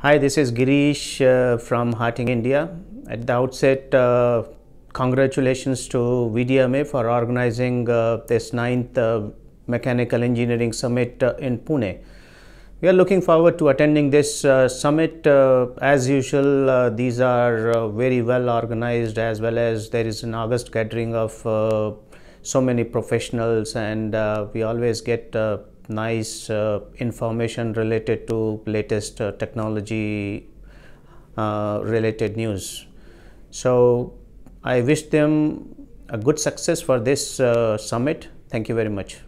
Hi, this is Girish uh, from Harting, India. At the outset, uh, congratulations to VDMA for organizing uh, this ninth uh, Mechanical Engineering Summit uh, in Pune. We are looking forward to attending this uh, summit. as usual, these are very well organized as well as there is an August gathering of so many professionals and we always get nice uh, information related to latest uh, technology uh, related news. So I wish them a good success for this summit. Thank you very much.